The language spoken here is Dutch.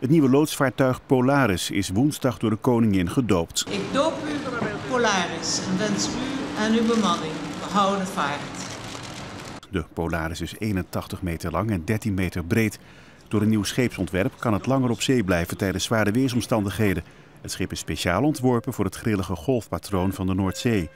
Het nieuwe loodsvaartuig Polaris is woensdag door de koningin gedoopt. Ik doop u Polaris en wens u en uw bemanning behouden vaart. De Polaris is 81 meter lang en 13 meter breed. Door een nieuw scheepsontwerp kan het langer op zee blijven tijdens zware weersomstandigheden. Het schip is speciaal ontworpen voor het grillige golfpatroon van de Noordzee.